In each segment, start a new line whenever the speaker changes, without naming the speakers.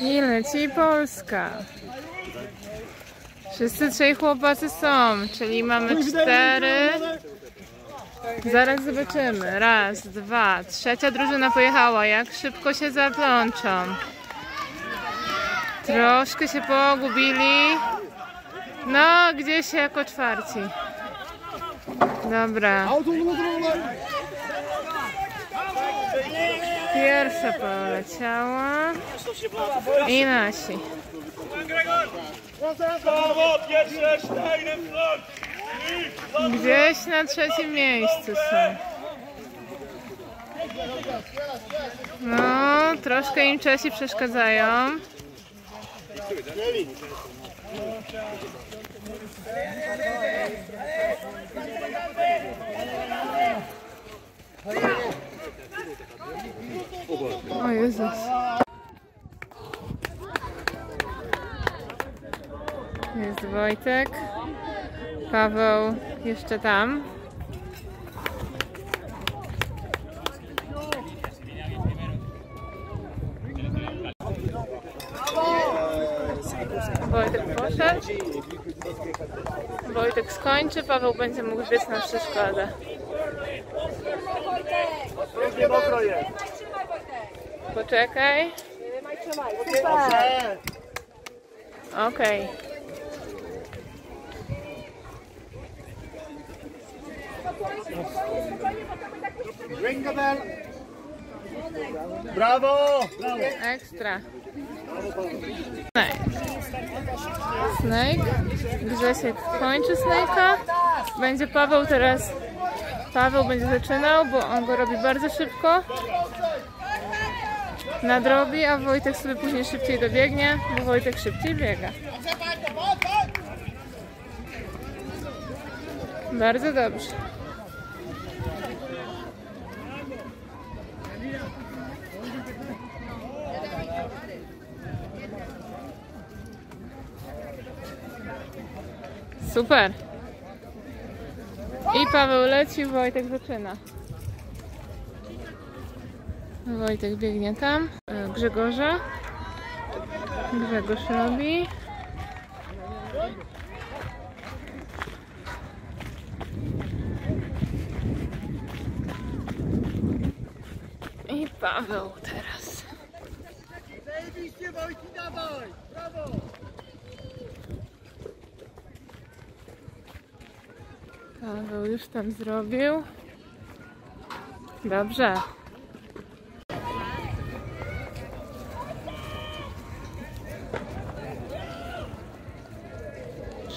I leci Polska. Wszyscy trzej chłopacy są, czyli mamy cztery. Zaraz zobaczymy. Raz, dwa, trzecia drużyna pojechała. Jak szybko się zaplączą. Troszkę się pogubili. No, gdzieś jako czwarci. Dobra. Pierwsza poleciała. I nasi. Gdzieś na trzecim miejscu są. No, troszkę im Czesi przeszkadzają. O Jezus. Jest Wojtek. Paweł jeszcze tam. Wojtek poszedł. Wojtek skończy, Paweł będzie mógł biec na przeszkodę.
Nie mokro jest.
Poczekaj. Okej.
Brawo!
Ekstra. Snake. Snake. Grzesiek kończy Snake'a. Będzie Paweł teraz. Paweł będzie zaczynał, bo on go robi bardzo szybko. Nadrobi, a Wojtek sobie później szybciej dobiegnie, bo Wojtek szybciej biega. Bardzo dobrze. Super. I Paweł leci, Wojtek zaczyna. Wojtek biegnie tam. E, Grzegorza. Grzegorz robi. I Paweł teraz.
Zajebiście Wojki, dawaj! Brawo!
Paweł już tam zrobił. Dobrze.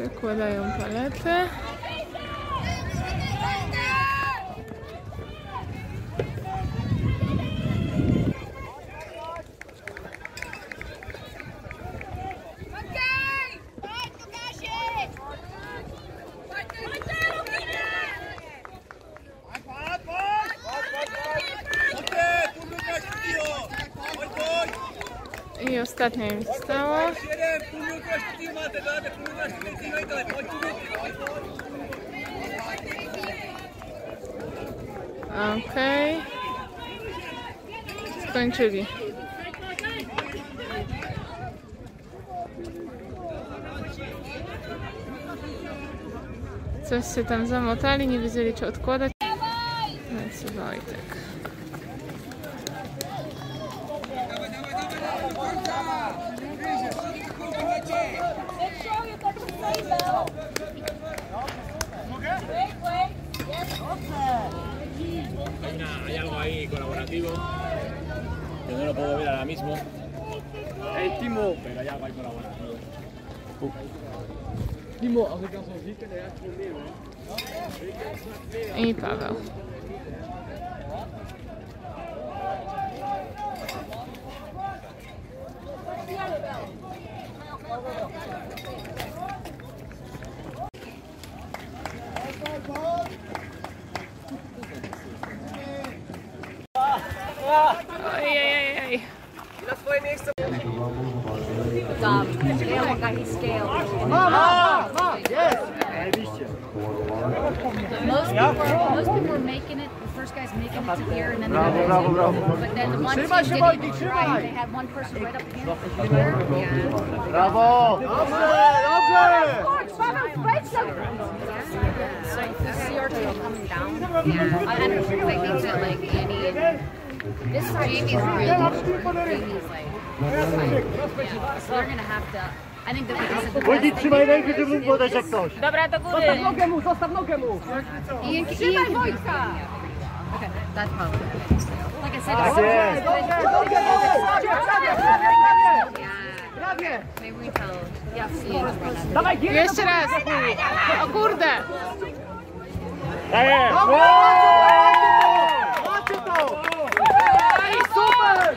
Przekładają palety.
Chodź, chodź,
chodź!
Okej. Skończyli. Coś się tam zamotali, nie wiedzieli czy odkładać.
Una- hay algo ahí colaborativo que no lo puedo ver ahora mismo.
Ey, Timo!
Pero hay algo ahí colaborativo.
Timo, als ik dan zo zie, kan hij echt wel meer, hè?
I Paweł. Ojej,
Most people, most people were making it the
first guys making it to here, and then the other bravo, bravo. But then the one team didn't even try. They had one person right up here. Yeah.
Brawo!
Paweł, wejdź tam.
So if you see our team coming down, yeah, I. I think that like and this side Jamie's really Jamie's like, yeah. so they're gonna have to. I think the
Wojciech, trzymaj rękę, żeby mógł podać jak ktoś.
Dobra, do góry.
Nogę mu, zostaw nogę mu. Trzymaj. Wojtka.
Okay, that's probably like I said.
Tak jest.
Run out.
Jeszcze raz. O kurde.
Tak jest! Macie to!
Ej, super.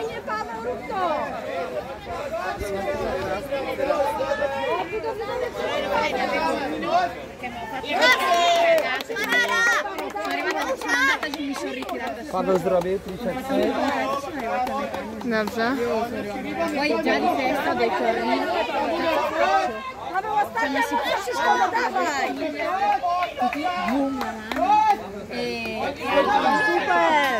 Spokojnie, Paweł, rób to.
Paweł zrobił tricepsy.
Dobrze.
Paweł, ostatnia musisz to dawaj. Super.